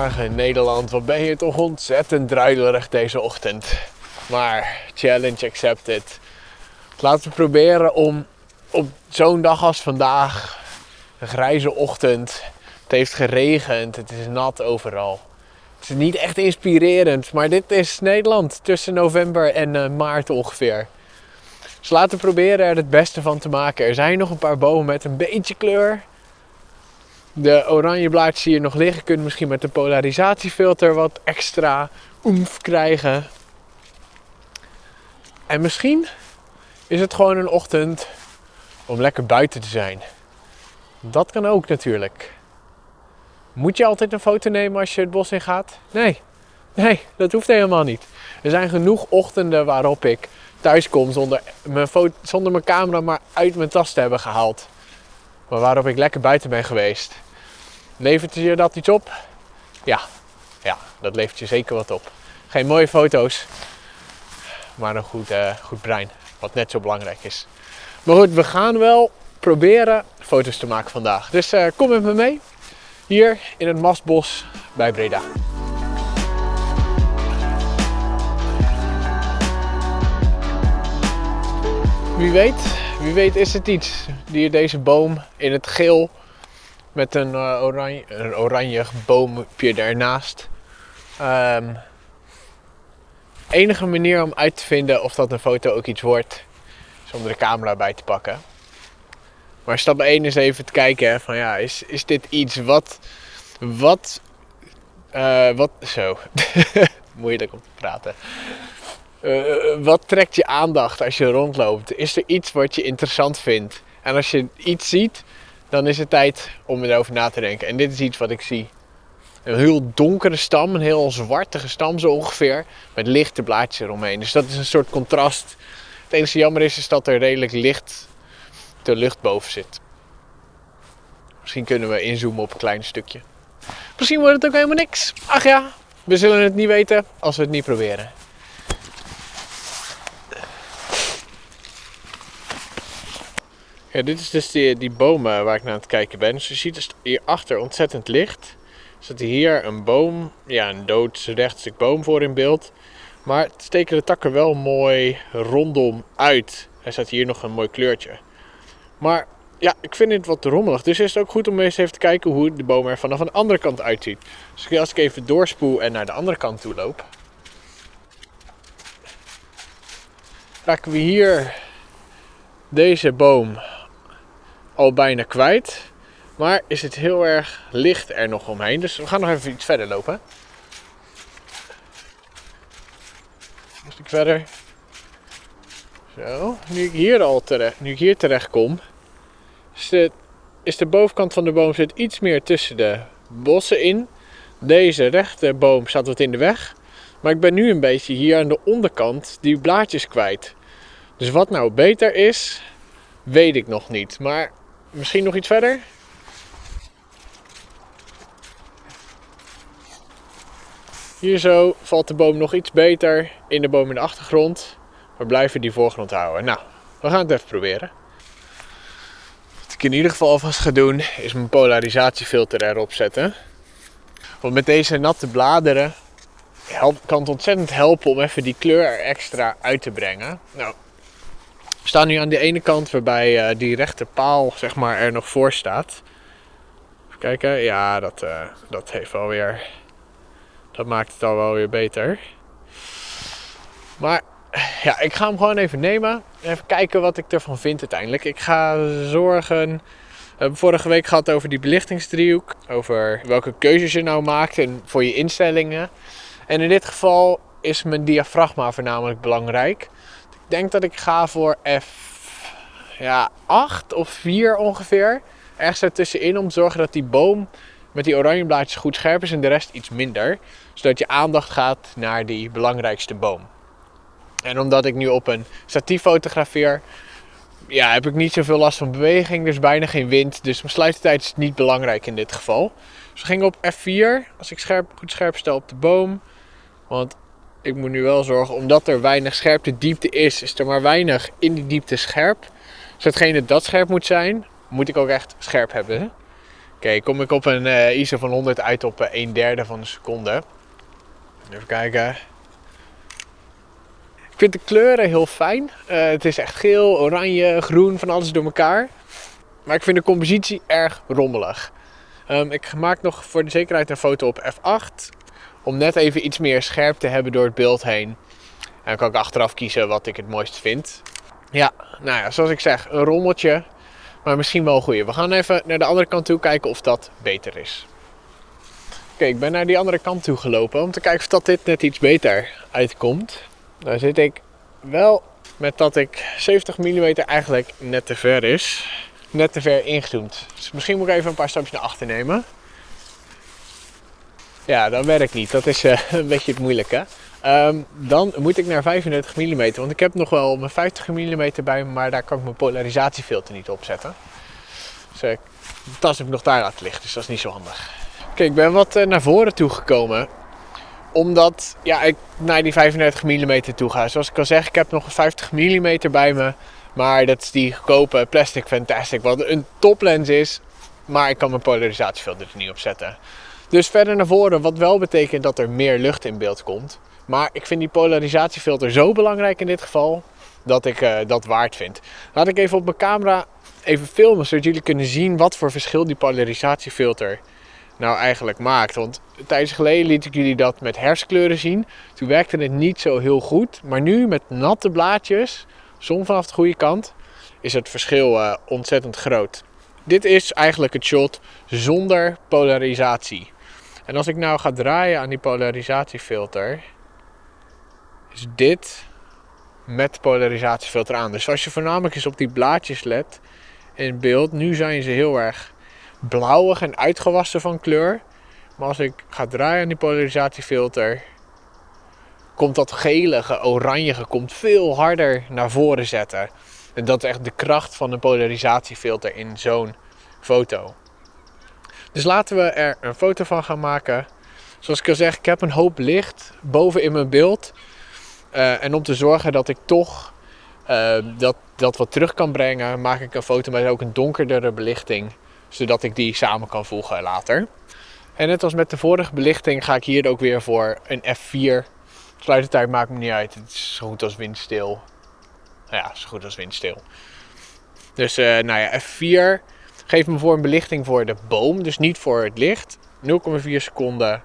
Goedemorgen Nederland, wat ben je toch ontzettend druilerig deze ochtend. Maar challenge accepted. Laten we proberen om op zo'n dag als vandaag, een grijze ochtend, het heeft geregend, het is nat overal. Het is niet echt inspirerend, maar dit is Nederland tussen november en uh, maart ongeveer. Dus laten we proberen er het beste van te maken. Er zijn nog een paar bomen met een beetje kleur. De oranje blaadjes hier nog liggen kunnen misschien met de polarisatiefilter wat extra oemf krijgen. En misschien is het gewoon een ochtend om lekker buiten te zijn. Dat kan ook natuurlijk. Moet je altijd een foto nemen als je het bos in gaat? Nee, nee, dat hoeft helemaal niet. Er zijn genoeg ochtenden waarop ik thuis kom zonder mijn, zonder mijn camera maar uit mijn tas te hebben gehaald. Maar waarop ik lekker buiten ben geweest. Levert je dat iets op? Ja, ja dat levert je zeker wat op. Geen mooie foto's, maar een goed, uh, goed brein. Wat net zo belangrijk is. Maar goed, we gaan wel proberen foto's te maken vandaag. Dus uh, kom met me mee. Hier in het Mastbos bij Breda. Wie weet, wie weet is het iets. Die deze boom in het geel met een, uh, oranje, een oranje boompje ernaast. Um, enige manier om uit te vinden of dat een foto ook iets wordt, is om er de camera bij te pakken. Maar stap 1 is even te kijken van ja, is, is dit iets wat, wat, uh, wat, zo, moeilijk om te praten. Uh, wat trekt je aandacht als je rondloopt? Is er iets wat je interessant vindt? En als je iets ziet, dan is het tijd om erover na te denken. En dit is iets wat ik zie. Een heel donkere stam, een heel zwartige stam zo ongeveer, met lichte blaadjes eromheen. Dus dat is een soort contrast. Het enige jammer is, is dat er redelijk licht de lucht boven zit. Misschien kunnen we inzoomen op een klein stukje. Misschien wordt het ook helemaal niks. Ach ja, we zullen het niet weten als we het niet proberen. Ja, dit is dus die, die bomen waar ik naar aan het kijken ben. Dus je ziet dus hierachter ontzettend licht. Er zit hier een boom, ja, een dood rechtstuk boom voor in beeld. Maar het steken de takken wel mooi rondom uit. Er staat hier nog een mooi kleurtje. Maar ja, ik vind het wat rommelig. Dus is het ook goed om eens even te kijken hoe de boom er vanaf de andere kant uitziet. Dus als ik even doorspoel en naar de andere kant toe loop. Raken we hier deze boom al bijna kwijt. Maar is het heel erg licht er nog omheen. Dus we gaan nog even iets verder lopen. Een stuk verder. Zo, nu ik hier al terecht, nu ik hier terecht kom, is de, is de bovenkant van de boom zit iets meer tussen de bossen in. Deze rechte boom staat wat in de weg. Maar ik ben nu een beetje hier aan de onderkant die blaadjes kwijt. Dus wat nou beter is, weet ik nog niet. Maar Misschien nog iets verder? Hier zo valt de boom nog iets beter in de boom in de achtergrond. We blijven die voorgrond houden. Nou, we gaan het even proberen. Wat ik in ieder geval alvast ga doen, is mijn polarisatiefilter erop zetten. Want met deze natte bladeren kan het ontzettend helpen om even die kleur er extra uit te brengen. Nou, we staan nu aan de ene kant waarbij uh, die rechte paal zeg maar, er nog voor staat. Even kijken. Ja, dat, uh, dat heeft wel weer... Dat maakt het al wel weer beter. Maar ja, ik ga hem gewoon even nemen. Even kijken wat ik ervan vind uiteindelijk. Ik ga zorgen... We hebben vorige week gehad over die belichtingsdriehoek. Over welke keuzes je nou maakt en voor je instellingen. En in dit geval is mijn diafragma voornamelijk belangrijk denk dat ik ga voor F ja, 8 of 4 ongeveer. Ergens ertussenin om te zorgen dat die boom met die oranje blaadjes goed scherp is en de rest iets minder. Zodat je aandacht gaat naar die belangrijkste boom. En omdat ik nu op een statief fotografeer, ja, heb ik niet zoveel last van beweging. dus bijna geen wind. Dus mijn sluitertijd is niet belangrijk in dit geval. Dus we gingen op F4. Als ik scherp, goed scherp stel op de boom. Want ik moet nu wel zorgen, omdat er weinig scherpte diepte is, is er maar weinig in die diepte scherp. Dus hetgene dat scherp moet zijn, moet ik ook echt scherp hebben. Oké, kom ik op een uh, ISO van 100 uit op uh, 1 derde van een seconde. Even kijken. Ik vind de kleuren heel fijn. Uh, het is echt geel, oranje, groen, van alles door elkaar. Maar ik vind de compositie erg rommelig. Um, ik maak nog voor de zekerheid een foto op f8. Om net even iets meer scherp te hebben door het beeld heen. En dan kan ik achteraf kiezen wat ik het mooist vind. Ja, nou ja, zoals ik zeg, een rommeltje. Maar misschien wel een goeie. We gaan even naar de andere kant toe kijken of dat beter is. Oké, ik ben naar die andere kant toe gelopen om te kijken of dat dit net iets beter uitkomt. Daar zit ik wel met dat ik 70 mm eigenlijk net te ver is. Net te ver ingezoomd. Dus misschien moet ik even een paar stapjes naar achter nemen. Ja, dat werkt niet. Dat is uh, een beetje het moeilijke. Um, dan moet ik naar 35 mm, want ik heb nog wel mijn 50 mm bij me, maar daar kan ik mijn polarisatiefilter niet op zetten. Dus uh, de tas heb ik nog daar laten liggen, dus dat is niet zo handig. Kijk, ik ben wat uh, naar voren toe gekomen, omdat ja, ik naar die 35 mm toe ga. Zoals ik al zeg, ik heb nog een 50 mm bij me, maar dat is die goedkope Plastic Fantastic, wat een toplens is, maar ik kan mijn polarisatiefilter er niet op zetten. Dus verder naar voren, wat wel betekent dat er meer lucht in beeld komt. Maar ik vind die polarisatiefilter zo belangrijk in dit geval dat ik uh, dat waard vind. Laat ik even op mijn camera even filmen zodat jullie kunnen zien wat voor verschil die polarisatiefilter nou eigenlijk maakt. Want tijdje geleden liet ik jullie dat met herfstkleuren zien. Toen werkte het niet zo heel goed. Maar nu met natte blaadjes, zon vanaf de goede kant, is het verschil uh, ontzettend groot. Dit is eigenlijk het shot zonder polarisatie. En als ik nou ga draaien aan die polarisatiefilter, is dit met polarisatiefilter aan. Dus als je voornamelijk eens op die blaadjes let in beeld, nu zijn ze heel erg blauwig en uitgewassen van kleur. Maar als ik ga draaien aan die polarisatiefilter, komt dat gelige, oranjige komt veel harder naar voren zetten. En dat is echt de kracht van een polarisatiefilter in zo'n foto. Dus laten we er een foto van gaan maken. Zoals ik al zeg, ik heb een hoop licht boven in mijn beeld. Uh, en om te zorgen dat ik toch uh, dat, dat wat terug kan brengen, maak ik een foto met ook een donkerdere belichting. Zodat ik die samen kan voegen later. En net als met de vorige belichting ga ik hier ook weer voor een F4. Sluitertijd maakt me niet uit. Het is zo goed als windstil. Ja, zo goed als windstil. Dus uh, nou ja, F4 geeft me voor een belichting voor de boom. Dus niet voor het licht. 0,4 seconden.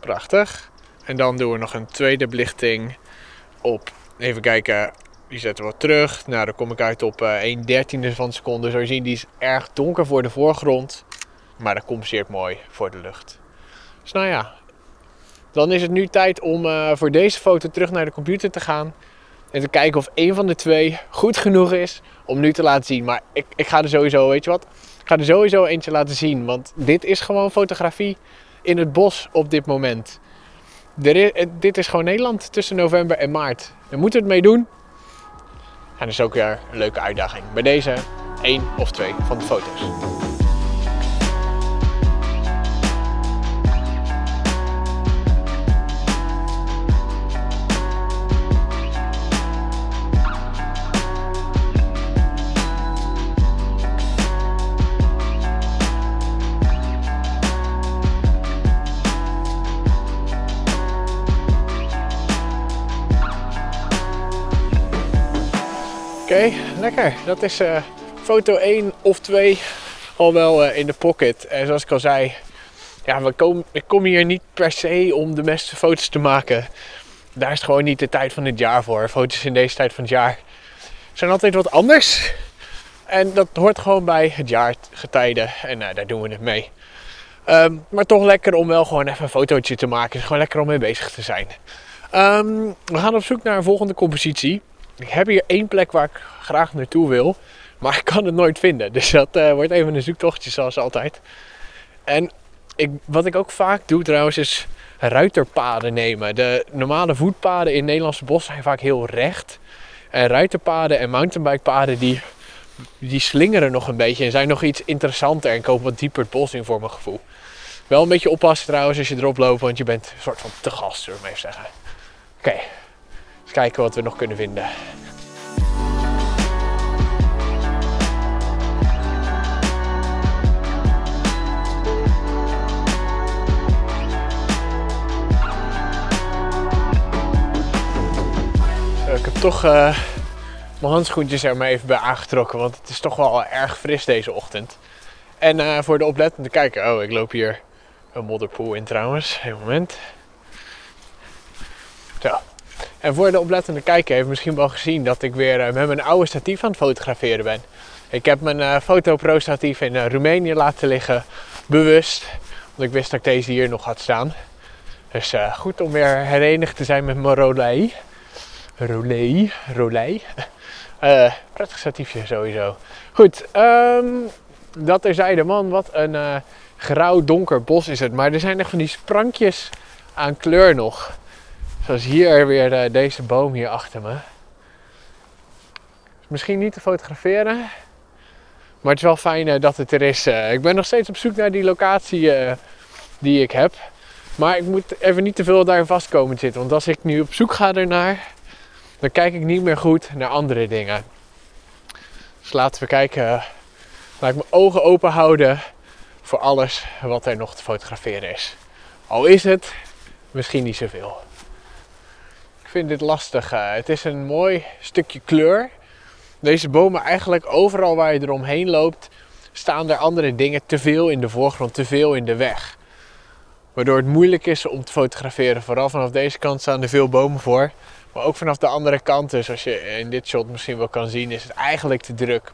Prachtig. En dan doen we nog een tweede belichting op. Even kijken, die zetten we terug. Nou, dan kom ik uit op uh, 1 dertiende van seconde. Zo je zien, die is erg donker voor de voorgrond. Maar dat compenseert mooi voor de lucht. Dus nou ja, dan is het nu tijd om uh, voor deze foto terug naar de computer te gaan. En te kijken of een van de twee goed genoeg is om nu te laten zien. Maar ik, ik ga er sowieso, weet je wat? Ik ga er sowieso eentje laten zien. Want dit is gewoon fotografie in het bos op dit moment. Is, dit is gewoon Nederland tussen november en maart. Daar moeten we het mee doen. En dat is ook weer een leuke uitdaging. Bij deze één of twee van de foto's. Oké, lekker. Dat is uh, foto 1 of 2 al wel uh, in de pocket. En zoals ik al zei, ja, we kom, ik kom hier niet per se om de beste foto's te maken. Daar is gewoon niet de tijd van het jaar voor. Foto's in deze tijd van het jaar zijn altijd wat anders. En dat hoort gewoon bij het jaargetijde. En uh, daar doen we het mee. Um, maar toch lekker om wel gewoon even een fotootje te maken. Het is gewoon lekker om mee bezig te zijn. Um, we gaan op zoek naar een volgende compositie. Ik heb hier één plek waar ik graag naartoe wil, maar ik kan het nooit vinden. Dus dat uh, wordt even een zoektochtje zoals altijd. En ik, wat ik ook vaak doe trouwens is ruiterpaden nemen. De normale voetpaden in Nederlandse bos zijn vaak heel recht. En ruiterpaden en mountainbikepaden die, die slingeren nog een beetje en zijn nog iets interessanter en komen wat dieper het bos in voor mijn gevoel. Wel een beetje oppassen trouwens als je erop loopt, want je bent een soort van te gast, zullen we maar even zeggen. Oké, Kijken wat we nog kunnen vinden. Eh, ik heb toch eh, mijn handschoentjes er maar even bij aangetrokken. Want het is toch wel erg fris deze ochtend. En eh, voor de oplettende kijken. Oh, ik loop hier een modderpoel in trouwens. Een moment. Zo. En voor de oplettende kijker heeft misschien wel gezien dat ik weer uh, met mijn oude statief aan het fotograferen ben. Ik heb mijn uh, Fotopro statief in Roemenië laten liggen. Bewust. Want ik wist dat ik deze hier nog had staan. Dus goed om weer herenigd te zijn met mijn Rolei. Rolei. Rolei. Prettig statiefje sowieso. Goed, um, dat terzijde, man, wat een uh, grauw donker bos is het. Maar er zijn echt van die sprankjes aan kleur nog. Zoals hier weer uh, deze boom hier achter me. Is misschien niet te fotograferen. Maar het is wel fijn dat het er is. ik ben nog steeds op zoek naar die locatie die ik heb. Maar ik moet even niet te veel daar vast komen zitten. Want als ik nu op zoek ga ernaar, dan kijk ik niet meer goed naar andere dingen. Dus laten we kijken. Laat ik mijn ogen open houden voor alles wat er nog te fotograferen is. Al is het misschien niet zoveel. Vind dit lastig. Eh, het is een mooi stukje kleur. Deze bomen, eigenlijk overal waar je eromheen loopt, staan er andere dingen te veel in de voorgrond, te veel in de weg. Waardoor het moeilijk is om te fotograferen. Vooral vanaf deze kant staan er veel bomen voor. Maar ook vanaf de andere kant, dus zoals je in dit shot misschien wel kan zien, is het eigenlijk te druk.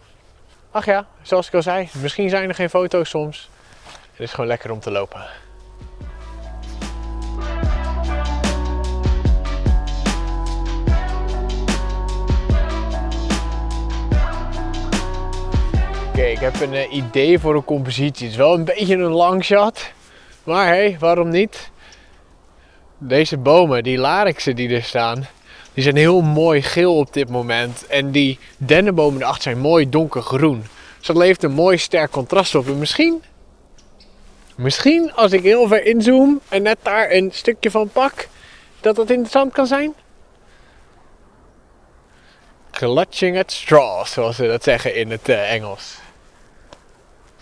Ach ja, zoals ik al zei, misschien zijn er geen foto's soms. Het is gewoon lekker om te lopen. Ik heb een uh, idee voor een compositie. Het is wel een beetje een lang shot. Maar hé, hey, waarom niet? Deze bomen, die larixen die er staan, die zijn heel mooi geel op dit moment. En die dennenbomen erachter zijn mooi donkergroen. Dus dat levert een mooi sterk contrast op. En misschien, misschien als ik heel ver inzoom en net daar een stukje van pak, dat dat interessant kan zijn. Clutching at straws, zoals ze dat zeggen in het uh, Engels.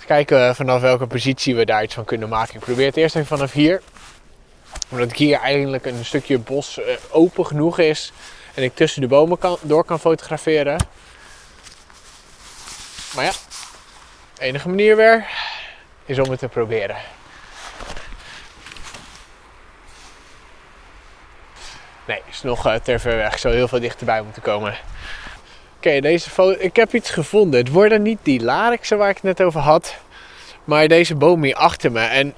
Kijken vanaf welke positie we daar iets van kunnen maken. Ik probeer het eerst even vanaf hier omdat ik hier eigenlijk een stukje bos uh, open genoeg is. En ik tussen de bomen door kan fotograferen. Maar ja, de enige manier weer is om het te proberen. Nee, is nog uh, te ver weg. Zou heel veel dichterbij moeten komen. Oké, deze foto. Ik heb iets gevonden. Het worden niet die larixen waar ik het net over had. Maar deze boom hier achter me. En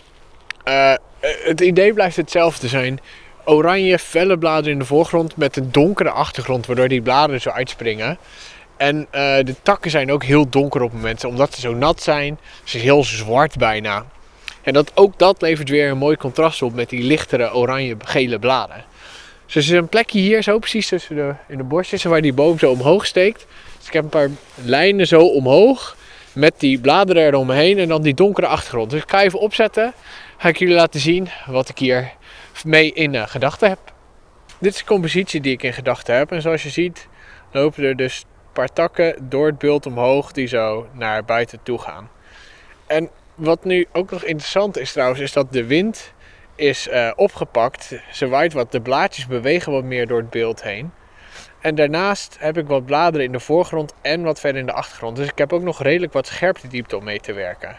uh, het idee blijft hetzelfde zijn. Oranje, felle bladeren in de voorgrond met een donkere achtergrond, waardoor die bladeren zo uitspringen. En uh, de takken zijn ook heel donker op momenten, omdat ze zo nat zijn. Ze is heel zwart bijna. En dat, ook dat levert weer een mooi contrast op met die lichtere oranje-gele bladeren. Dus er is een plekje hier zo precies tussen de, in de bosjes waar die boom zo omhoog steekt. Dus ik heb een paar lijnen zo omhoog met die bladeren eromheen en dan die donkere achtergrond. Dus ik ga even opzetten ga ik jullie laten zien wat ik hier mee in uh, gedachten heb. Dit is de compositie die ik in gedachten heb. En zoals je ziet lopen er dus een paar takken door het beeld omhoog die zo naar buiten toe gaan. En wat nu ook nog interessant is trouwens, is dat de wind is uh, opgepakt. Ze waait wat, de blaadjes bewegen wat meer door het beeld heen. En daarnaast heb ik wat bladeren in de voorgrond en wat verder in de achtergrond. Dus ik heb ook nog redelijk wat scherpte diepte om mee te werken.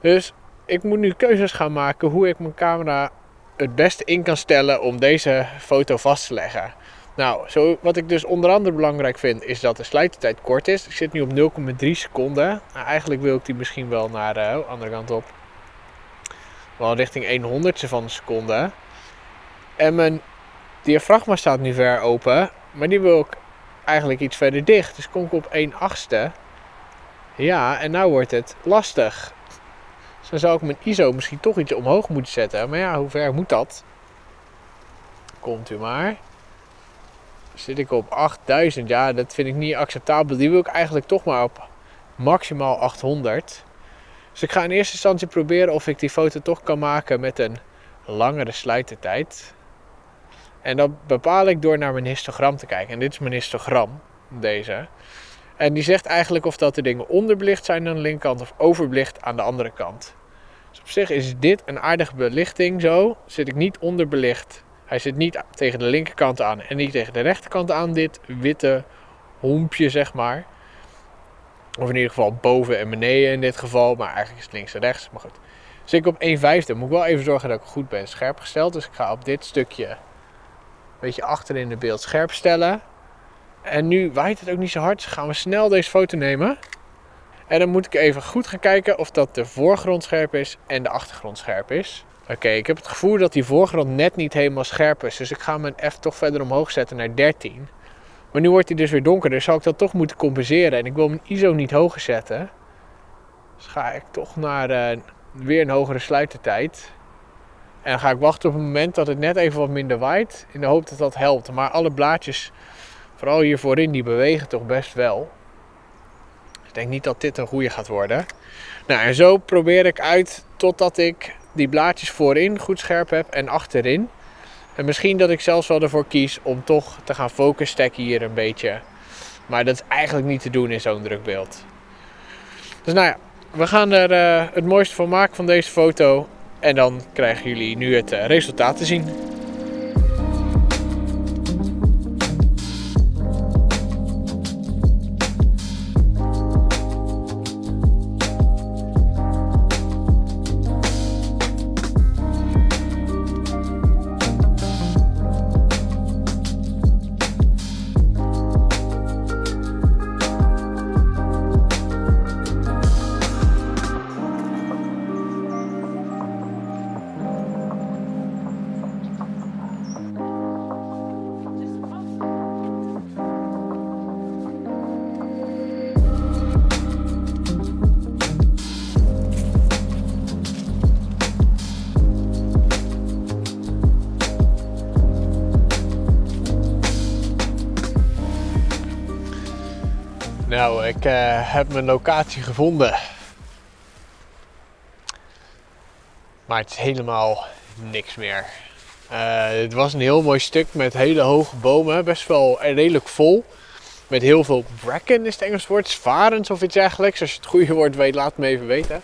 Dus ik moet nu keuzes gaan maken hoe ik mijn camera het beste in kan stellen om deze foto vast te leggen. Nou, zo, wat ik dus onder andere belangrijk vind, is dat de sluitertijd kort is. Ik zit nu op 0,3 seconden. Nou, eigenlijk wil ik die misschien wel naar de uh, andere kant op. Wel richting 1 honderdste van een seconde. En mijn diafragma staat nu ver open. Maar die wil ik eigenlijk iets verder dicht. Dus kom ik op 1 achtste. Ja, en nou wordt het lastig dan zou ik mijn ISO misschien toch iets omhoog moeten zetten. Maar ja, hoe ver moet dat? Komt u maar. Zit ik op 8000? Ja, dat vind ik niet acceptabel. Die wil ik eigenlijk toch maar op maximaal 800. Dus ik ga in eerste instantie proberen of ik die foto toch kan maken met een langere sluitertijd. En dat bepaal ik door naar mijn histogram te kijken. En dit is mijn histogram, deze. En die zegt eigenlijk of dat de dingen onderbelicht zijn aan de linkerkant of overbelicht aan de andere kant. Dus op zich is dit een aardige belichting zo. Zit ik niet onderbelicht Hij zit niet tegen de linkerkant aan en niet tegen de rechterkant aan, dit witte hompje, zeg maar. Of in ieder geval boven en beneden in dit geval, maar eigenlijk is het links en rechts. Maar goed. Dus ik op 1 vijfde moet ik wel even zorgen dat ik goed ben scherp gesteld. Dus ik ga op dit stukje een beetje achter in het beeld scherp stellen. En nu waait het ook niet zo hard, dus gaan we snel deze foto nemen. En dan moet ik even goed gaan kijken of dat de voorgrond scherp is en de achtergrond scherp is. Oké, ik heb het gevoel dat die voorgrond net niet helemaal scherp is. Dus ik ga mijn F toch verder omhoog zetten naar 13. Maar nu wordt hij dus weer donker, dus zal ik dat toch moeten compenseren. En ik wil mijn ISO niet hoger zetten. Dus ga ik toch naar uh, weer een hogere sluitertijd. En ga ik wachten op het moment dat het net even wat minder waait. In de hoop dat dat helpt. Maar alle blaadjes, vooral hier voorin, die bewegen toch best wel. Ik denk niet dat dit een goede gaat worden. Nou, en zo probeer ik uit totdat ik die blaadjes voorin goed scherp heb en achterin. En misschien dat ik zelfs wel ervoor kies om toch te gaan focussen hier een beetje. Maar dat is eigenlijk niet te doen in zo'n druk beeld. Dus nou ja, we gaan er uh, het mooiste van maken van deze foto. En dan krijgen jullie nu het uh, resultaat te zien. Nou, ik uh, heb mijn locatie gevonden. Maar het is helemaal niks meer. Uh, het was een heel mooi stuk met hele hoge bomen, best wel redelijk vol. Met heel veel bracken is het Engels woord, svarens of iets dergelijks. Als je het goede woord weet, laat me even weten.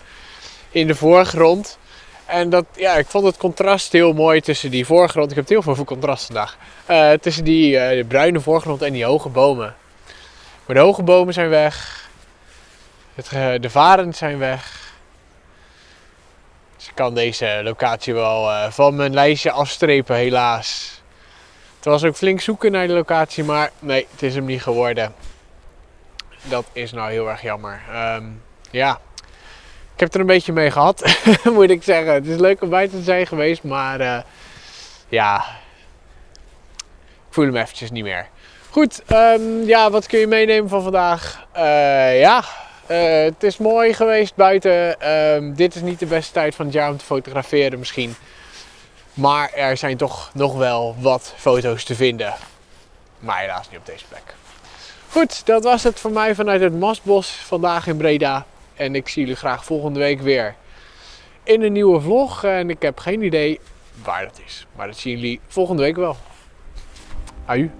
In de voorgrond. En dat, ja, ik vond het contrast heel mooi tussen die voorgrond. Ik heb heel veel contrast vandaag. Uh, tussen die bruine voorgrond en die hoge bomen. Maar de hoge bomen zijn weg. Het, de varen zijn weg. Dus ik kan deze locatie wel uh, van mijn lijstje afstrepen, helaas. Het was ook flink zoeken naar de locatie, maar nee, het is hem niet geworden. Dat is nou heel erg jammer. Um, ja, ik heb er een beetje mee gehad, moet ik zeggen. Het is leuk om bij te zijn geweest, maar uh, ja, ik voel hem eventjes niet meer. Goed, um, ja, wat kun je meenemen van vandaag? Uh, ja, uh, het is mooi geweest buiten. Um, dit is niet de beste tijd van het jaar om te fotograferen misschien. Maar er zijn toch nog wel wat foto's te vinden. Maar helaas niet op deze plek. Goed, dat was het voor mij vanuit het Masbos vandaag in Breda. En ik zie jullie graag volgende week weer in een nieuwe vlog. En ik heb geen idee waar dat is. Maar dat zien jullie volgende week wel. Aju.